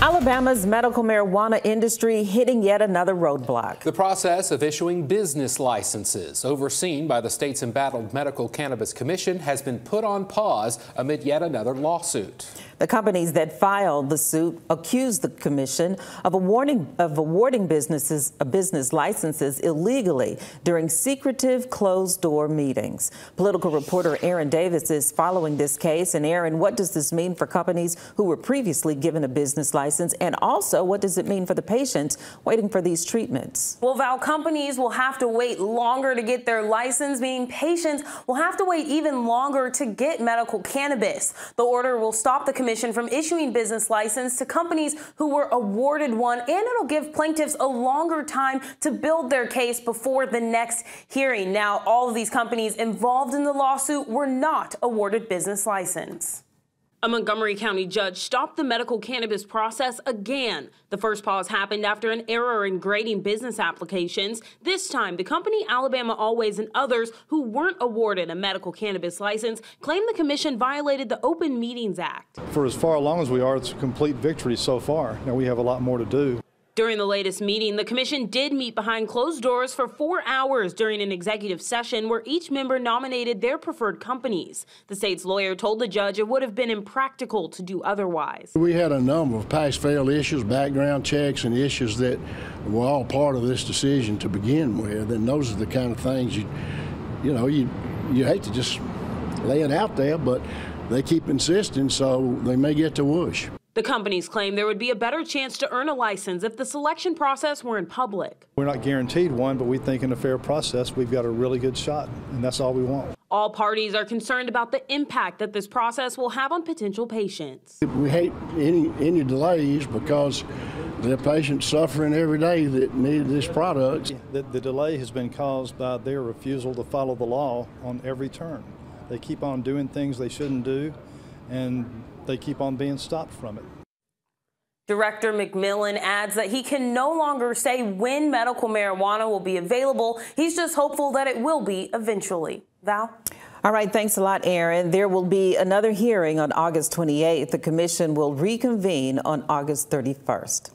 Alabama's medical marijuana industry hitting yet another roadblock. The process of issuing business licenses, overseen by the state's embattled Medical Cannabis Commission, has been put on pause amid yet another lawsuit. The companies that filed the suit accused the commission of awarding, of awarding businesses uh, business licenses illegally during secretive closed-door meetings. Political reporter Aaron Davis is following this case. And Aaron, what does this mean for companies who were previously given a business license? And also, what does it mean for the patients waiting for these treatments? Well, Val, companies will have to wait longer to get their license, meaning patients will have to wait even longer to get medical cannabis. The order will stop the commission Commission from issuing business license to companies who were awarded one, and it'll give plaintiffs a longer time to build their case before the next hearing. Now, all of these companies involved in the lawsuit were not awarded business license. A Montgomery County judge stopped the medical cannabis process again. The first pause happened after an error in grading business applications. This time, the company Alabama Always and others who weren't awarded a medical cannabis license claimed the commission violated the Open Meetings Act. For as far along as we are, it's a complete victory so far. Now we have a lot more to do. During the latest meeting, the commission did meet behind closed doors for four hours during an executive session where each member nominated their preferred companies. The state's lawyer told the judge it would have been impractical to do otherwise. We had a number of pass-fail issues, background checks, and issues that were all part of this decision to begin with, and those are the kind of things you, you know, you you hate to just lay it out there, but they keep insisting, so they may get to whoosh. The companies claim there would be a better chance to earn a license if the selection process were in public. We're not guaranteed one, but we think in a fair process we've got a really good shot, and that's all we want. All parties are concerned about the impact that this process will have on potential patients. We hate any any delays because the patients suffering every day that need this product. The, the delay has been caused by their refusal to follow the law on every turn. They keep on doing things they shouldn't do, and they keep on being stopped from it. Director McMillan adds that he can no longer say when medical marijuana will be available. He's just hopeful that it will be eventually. Val? All right, thanks a lot, Aaron. There will be another hearing on August 28th. The commission will reconvene on August 31st.